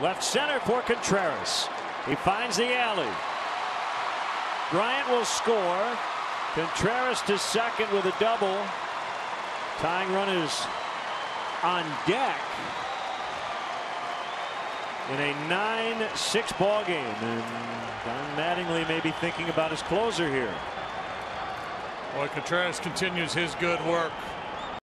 Left center for Contreras. He finds the alley. Bryant will score. Contreras to second with a double. Tying run is on deck in a 9-6 ball game. And Don Mattingly may be thinking about his closer here. Boy, Contreras continues his good work.